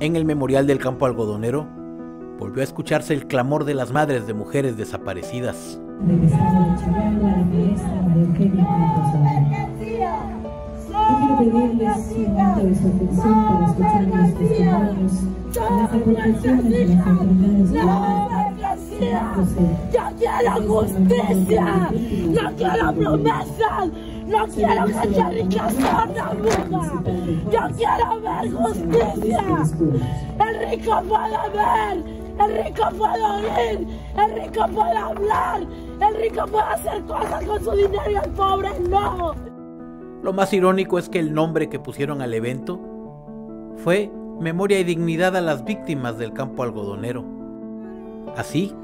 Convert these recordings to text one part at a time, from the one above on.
En el memorial del campo algodonero volvió a escucharse el clamor de las madres de mujeres desaparecidas. De Gustavo Chaval, la maestra María Eugenia Yo quiero pedirles un momento de su atención para escuchar los testimonios, las aportaciones de las autoridades ¡Yo quiero justicia! ¡No quiero promesas! ¡No quiero que Enrique sorda muda! ¡Yo quiero ver justicia! ¡El rico puede ver! ¡El rico puede oír! ¡El rico puede hablar! ¡El rico puede hacer cosas con su dinero y el pobre no! Lo más irónico es que el nombre que pusieron al evento fue Memoria y Dignidad a las Víctimas del Campo Algodonero. Así,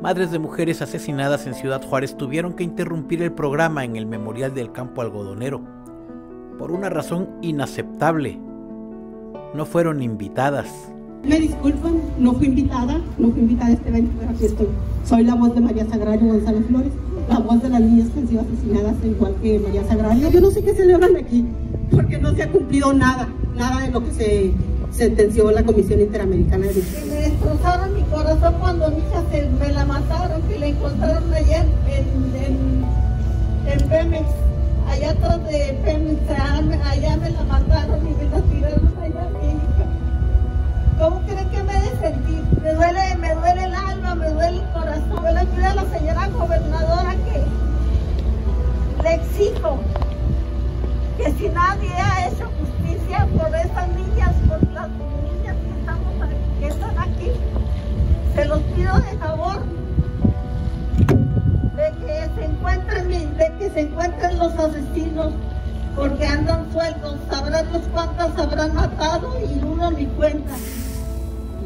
madres de mujeres asesinadas en Ciudad Juárez tuvieron que interrumpir el programa en el Memorial del Campo Algodonero por una razón inaceptable. No fueron invitadas. Me disculpan, no fui invitada, no fui invitada a este evento, pero aquí estoy. Soy la voz de María Sagrario González Flores, la voz de las niñas que han sido asesinadas, igual que María Sagrario. Yo no sé qué celebran aquí, porque no se ha cumplido nada, nada de lo que se sentenció la Comisión Interamericana de Derechos Me destrozaron mi corazón cuando se, me la mataron, que la encontraron ayer en, en, en Pemex, allá atrás de Pemex, allá me la mataron y me la tiraron allá mi hija. ¿Cómo creen que me he de sentir? Me duele, me duele el alma, me duele el corazón. Yo le pido a la señora gobernadora que le exijo que si nadie ha hecho justicia por esas niñas, que, estamos que están aquí, se los pido de favor de que se encuentren, de que se encuentren los asesinos, porque andan sueltos, sabrán los cuántas habrán matado y uno ni cuenta.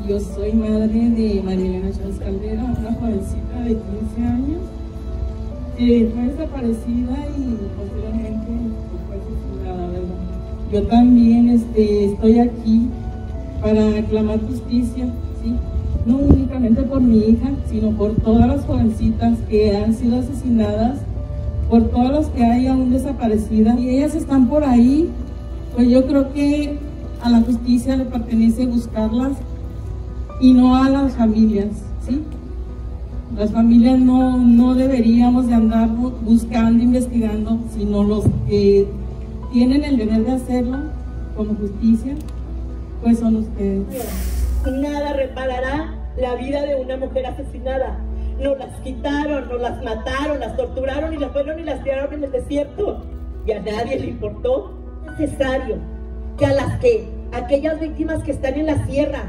Yo soy madre de María Elena Chávez Caldera, una jovencita de 15 años que fue desaparecida y posteriormente fue asesinada, ¿verdad? Yo también este, estoy aquí para aclamar justicia, ¿sí? No únicamente por mi hija, sino por todas las jovencitas que han sido asesinadas, por todas las que hay aún desaparecidas. Y ellas están por ahí, pues yo creo que a la justicia le pertenece buscarlas y no a las familias, ¿sí? Las familias no, no deberíamos de andar buscando, investigando, sino los que tienen el deber de hacerlo como justicia, pues son ustedes. Nada reparará la vida de una mujer asesinada. Nos las quitaron, nos las mataron, las torturaron y las fueron y las tiraron en el desierto. Y a nadie le importó. Es necesario que a las que, aquellas víctimas que están en la sierra,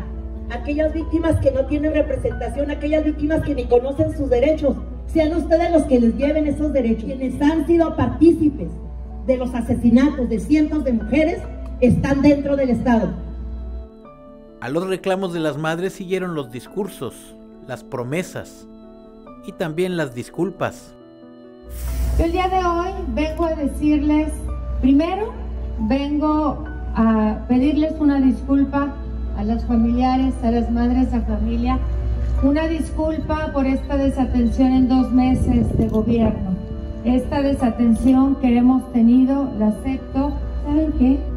aquellas víctimas que no tienen representación, aquellas víctimas que ni conocen sus derechos, sean ustedes los que les lleven esos derechos. Quienes han sido partícipes de los asesinatos de cientos de mujeres están dentro del Estado. A los reclamos de las madres siguieron los discursos, las promesas y también las disculpas. El día de hoy vengo a decirles, primero, vengo a pedirles una disculpa a los familiares, a las madres de familia, una disculpa por esta desatención en dos meses de gobierno. Esta desatención que hemos tenido, la acepto. ¿Saben qué?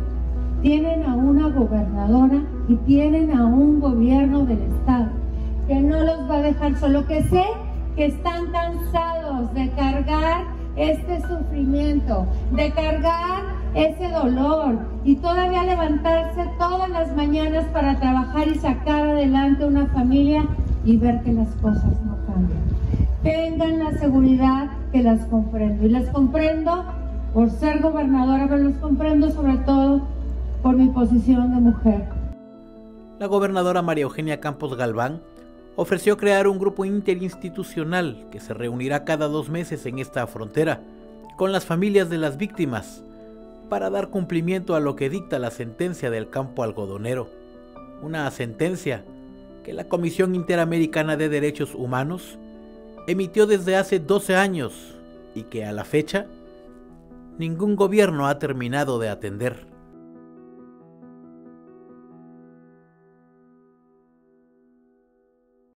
Tienen a una gobernadora y tienen a un gobierno del Estado que no los va a dejar solo, que sé que están cansados de cargar este sufrimiento, de cargar ese dolor y todavía levantarse todas las mañanas para trabajar y sacar adelante una familia y ver que las cosas no cambian. Tengan la seguridad que las comprendo y las comprendo por ser gobernadora, pero las comprendo sobre todo posición de mujer. La gobernadora María Eugenia Campos Galván ofreció crear un grupo interinstitucional que se reunirá cada dos meses en esta frontera con las familias de las víctimas para dar cumplimiento a lo que dicta la sentencia del campo algodonero. Una sentencia que la Comisión Interamericana de Derechos Humanos emitió desde hace 12 años y que a la fecha ningún gobierno ha terminado de atender.